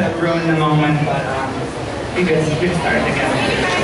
to ruin the moment, but um, you guys get start again.